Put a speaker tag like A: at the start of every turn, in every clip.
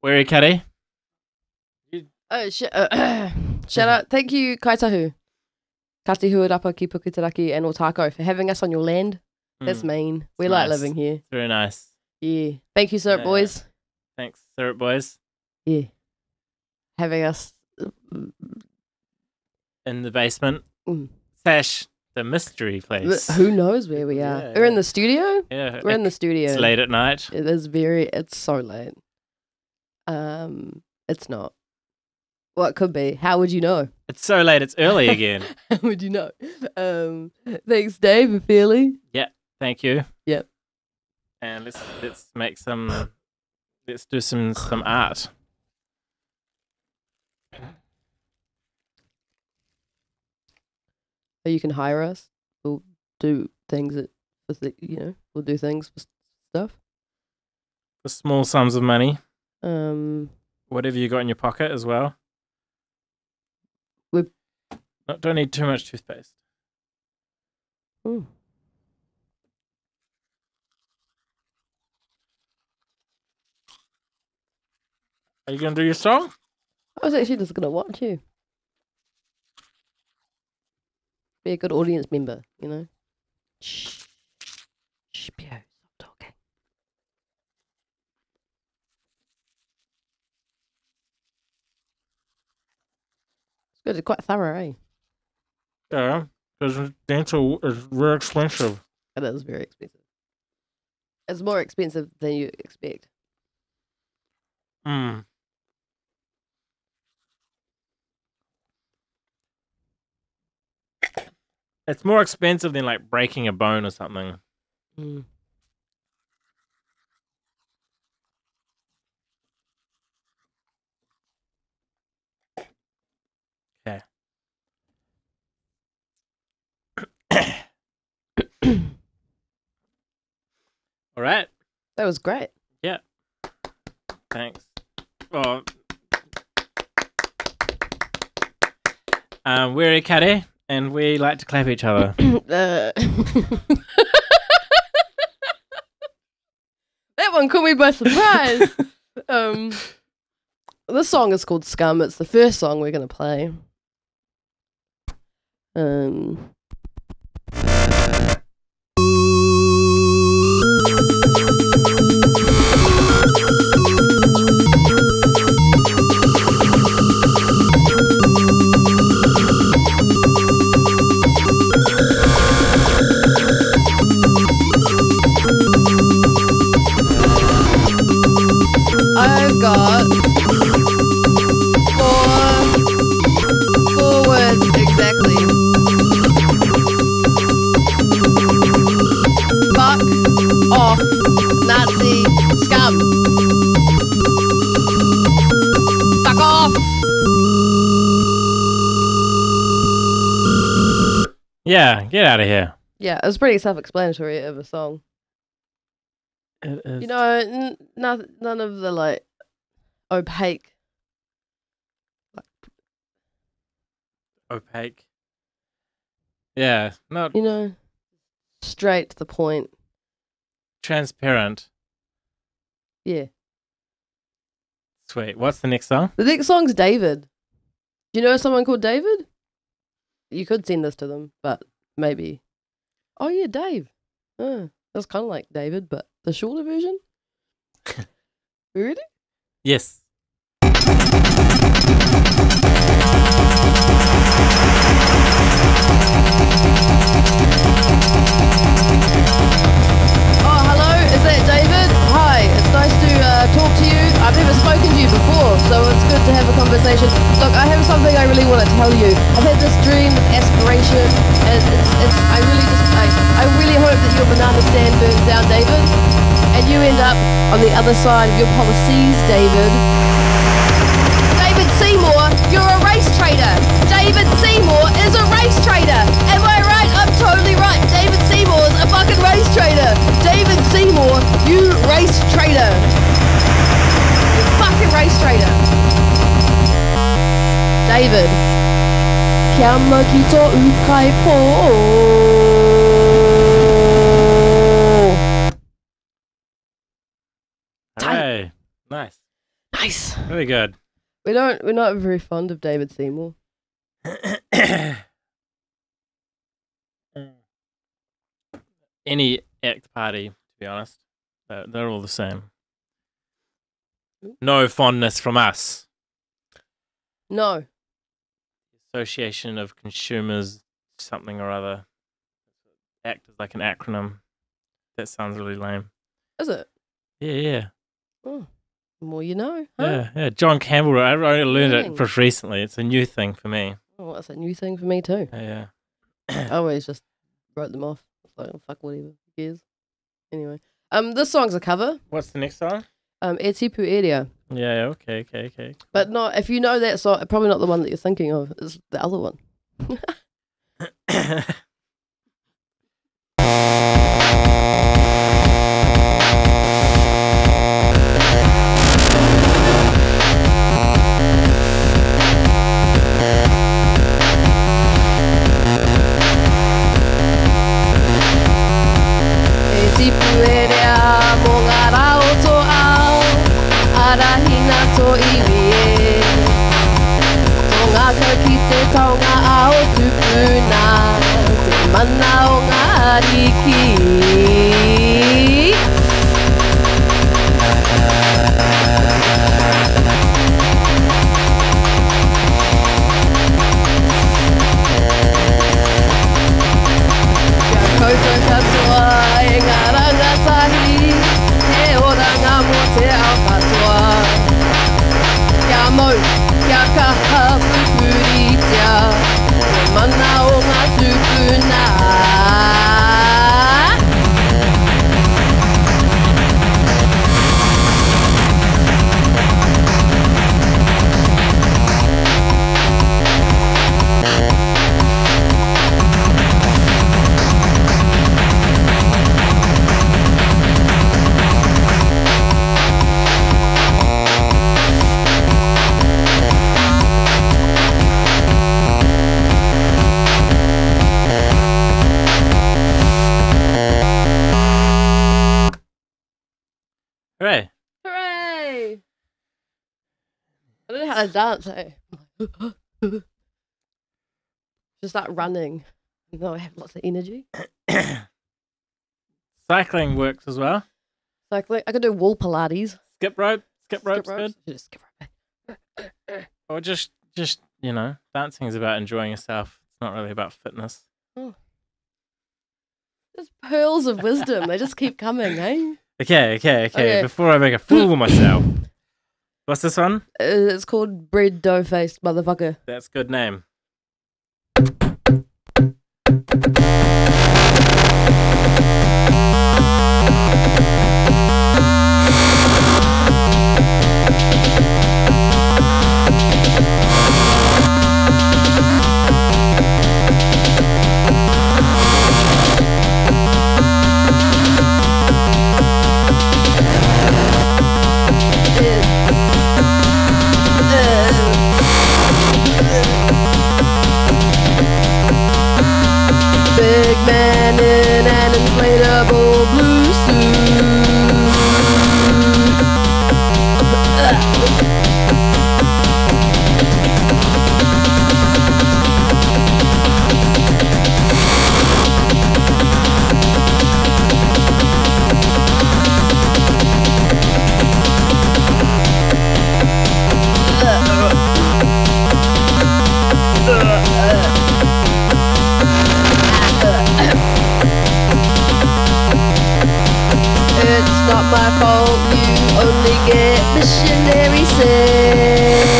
A: Where are you, Caddy?
B: Oh, sh- uh, shout out. Thank you, Kāi Tahu. Kati Huirapa ki Puketeraki and Ōtākou for having us on your land. That's
A: Mm,
B: mean. We like
A: nice.
B: living here.
A: Very nice.
B: Yeah. Thank you, Syrup
A: Yeah.
B: Boys.
A: Thanks, Syrup Bois.
B: Yeah. Having us.
A: In the basement.
B: Mm.
A: The mystery place.
B: Who knows where we are?
A: Yeah,
B: We're in
A: yeah.
B: the studio.
A: Yeah.
B: We're in the studio.
A: It's late at night.
B: It is very. It's so late. Um, it's not. Well, it could be. How would you know?
A: It's so late. It's early again.
B: How would you know? Um, thanks, Dave and Feely. Yeah.
A: Thank you.
B: Yep.
A: And let's let's make some. Let's do some some art.
B: Or you can hire us. We'll do things that, you know, we'll do things for stuff.
A: For small sums of money.
B: Um,
A: Whatever you got in your pocket as well.
B: We-
A: No, don't need too much toothpaste.
B: ooh.
A: Are you gonna do your song?
B: I was actually just gonna watch you. Be a good audience member, you know. Shh, good. It's quite thorough, eh?
A: Yeah, because dental is very expensive.
B: It is very expensive. It's more expensive than you expect.
A: Mm. It's more expensive than like breaking a bone or something.
B: Mm.
A: Okay. All right.
B: That was great. Yeah.
A: Thanks. Oh. Um, we're a caddy and we like to clap each other.
B: Uh, that one caught me by surprise. um, this song is called Scum. It's the first song we're gonna play. Um,
A: yeah, get out of here.
B: Yeah, it was pretty self-explanatory of a song.
A: It is.
B: You know, n- none, none of the like opaque.
A: Like opaque. Yeah, not
B: You know, straight to the point.
A: transparent.
B: Yeah.
A: Sweet. What's the next song?
B: The next song's David. Do you know someone called David? You could send this to them, but maybe. Oh yeah, Dave. That's kind of like David, but the shorter version. Ready?
A: Yes.
B: Oh, hello. Is that David? I've never spoken to you before, so it's good to have a conversation. Look, I have something I really want to tell you. I've had this dream, aspiration, and it's, it's I really just, I, I really hope that your banana stand burns down, David, and you end up on the other side of your policies, David. David Seymour, you're a race traitor. David Seymour is a race traitor. Am I right? I'm totally right. David Seymour's a fucking race traitor. David Seymour, you race traitor. David. Kia tō ukai pō.
A: Hey, nice.
B: Nice.
A: Very good.
B: We don't. We're not very fond of David Seymour.
A: Any ACT party, to be honest, they're all the same. No fondness from us.
B: No.
A: Association of Consumers, something or other. ACT is like an acronym. That sounds really lame.
B: Is it?
A: Yeah, yeah,
B: Oh. More you know. Huh?
A: yeah, yeah. John Campbell. I only learned
B: Dang.
A: it just recently. It's a new thing for me.
B: Oh, that's a new thing for me too.
A: Yeah,
B: I always just wrote them off. It's like, oh, fuck, whatever. Who cares? Anyway. Um, this song's a cover.
A: What's the next song?
B: Um, E Tipu Eria.
A: Yeah, yeah, okay, okay, okay.
B: But not if you know that song, probably not the one that you're thinking of. It's the other one. na te
A: manau
B: ngari I don't know how to dance, eh? Just like running. No, I have lots of energy.
A: Cycling works as well.
B: Like I could do wall Pilates.
A: Skip rope. Skip rope's
B: skip
A: good.
B: Just skip rope.
A: Or just, just you know, dancing is about enjoying yourself. It's not really about fitness. Oh.
B: Just pearls of wisdom. they just keep coming, eh?
A: Okay, okay, okay.
B: Okay.
A: Before I make a fool of myself. What's this one?
B: Uh, It's called bread dough faced motherfucker.
A: That's a good name.
B: My fault you only get missionary sex.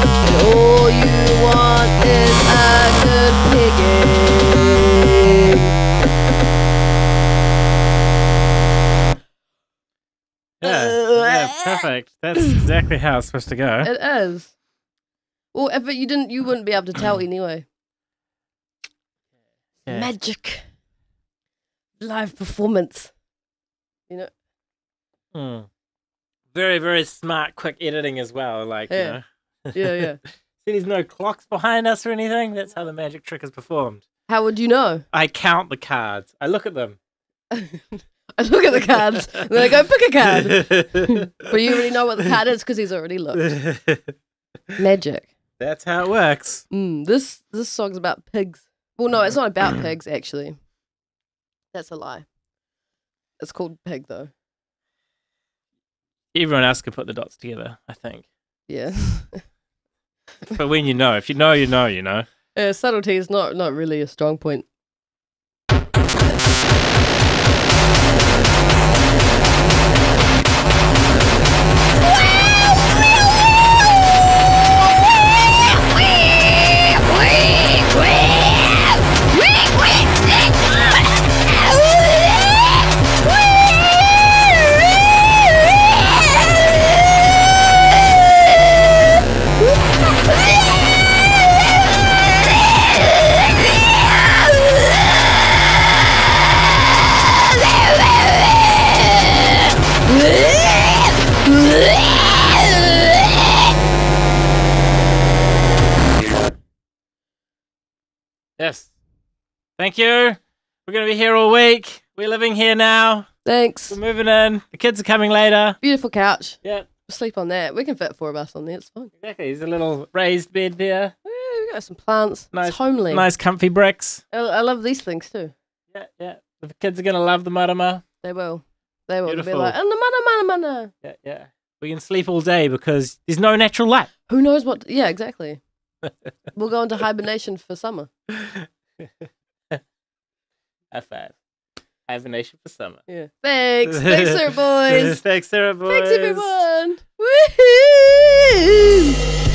B: And all you want is a good pigging.
A: Yeah, yeah, perfect. That's exactly how it's supposed to go.
B: It is. Well, if it, you didn't, you wouldn't be able to tell mm. anyway.
A: Yeah.
B: Magic. Live performance. You know,
A: Hmm. Very, very smart, quick editing as well. Like,
B: Yeah.
A: you know.
B: yeah, yeah.
A: See, there's no clocks behind us or anything. That's how the magic trick is performed.
B: How would you know?
A: I count the cards. I look at them.
B: I look at the cards and then I go pick a card. But you already know what the card is because he's already looked. Magic.
A: That's how it works.
B: Mm, this this song's about pigs. Well, no, it's not about pigs actually. That's a lie. It's called Pig though.
A: Everyone else could put the dots together, I think.
B: Yeah.
A: But when you know, if you know, you know, you know.
B: uh, subtlety is not not really a strong point.
A: Yes. Thank you. We're going to be here all week. We're living here now.
B: Thanks.
A: We're moving in. The kids are coming later.
B: Beautiful couch.
A: Yeah,
B: Sleep on that. We can fit four of us on there. It's fine.
A: exactly. There's a little raised bed there.
B: Yeah, we got some plants.
A: Nice-
B: It's homely.
A: Nice comfy bricks.
B: I, I love these things too.
A: Yeah, yeah. The kids are going to love the marama.
B: They will. They will. They'll be like, and the mana mana mana.
A: Yeah, yeah. We can sleep all day because there's no natural light.
B: Who knows what? Yeah, exactly. we'll go into hibernation for summer.
A: High five. nation for summer.
B: Yeah. Thanks. Thanks, Syrup Bois.
A: Thanks, Syrup Bois.
B: Thanks, everyone. Woohoo!